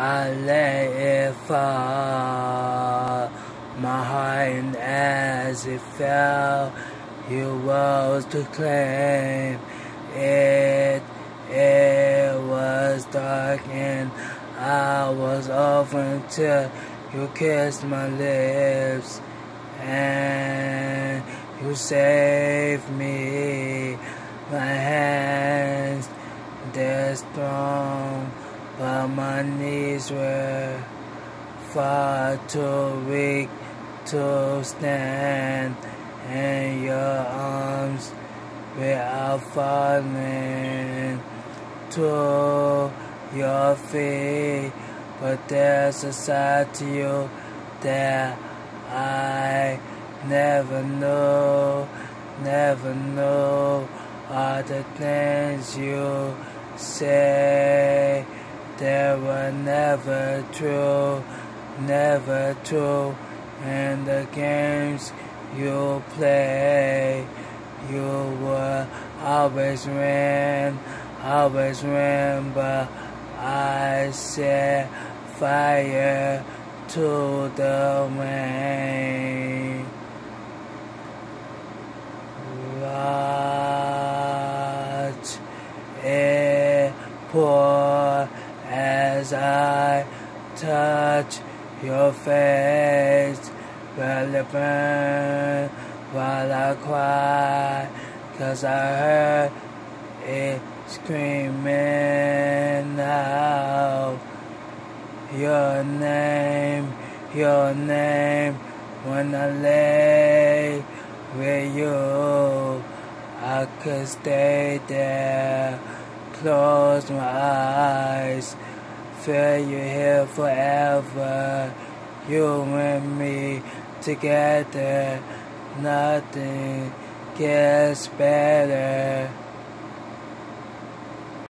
I let it fall. My heart, and as it fell, you rose to claim it. It was dark, and I was over until you kissed my lips, and you saved me. My hands, they're strong but my knees were far too weak to stand, and your arms were falling to your feet. But there's a side to you that I never knew, never knew all the things you say. They were never true, never true. And the games you play, you were always win, always win. But I set fire to the wind. Watch it pour as I touch your face. Will it burn while I cry? Cause I heard it screaming out your name, your name. When I lay with you, I could stay there, close my eyes feel you here forever. You and me together, nothing gets better.